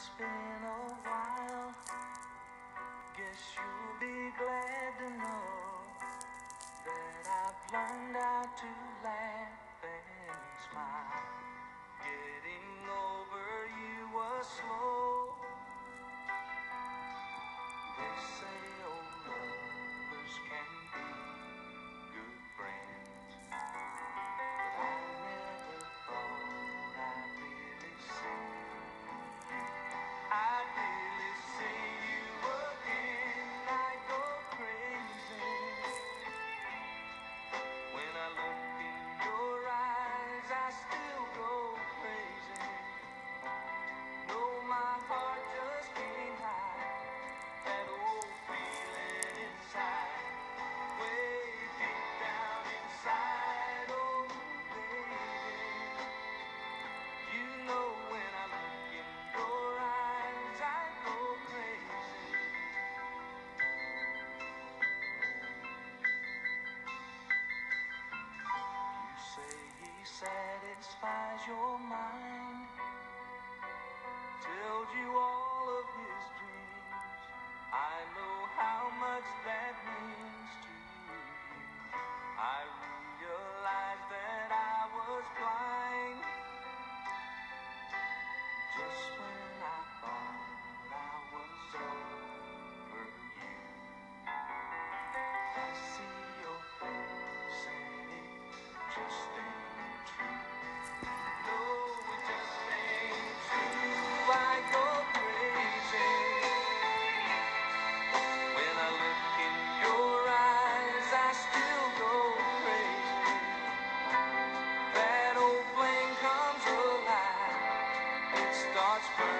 It's been a while. Guess you'll be glad to know that I've learned how to laugh and smile. Getting over satisfies your mind, tells you all of his dreams. I know how much that means to you. I realized that I was blind. Just when I thought I was over you, That